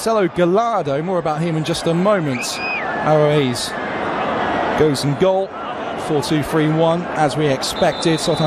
Marcelo Gallardo. More about him in just a moment. Aroes goes in goal. 4 2 3 1, as we expected.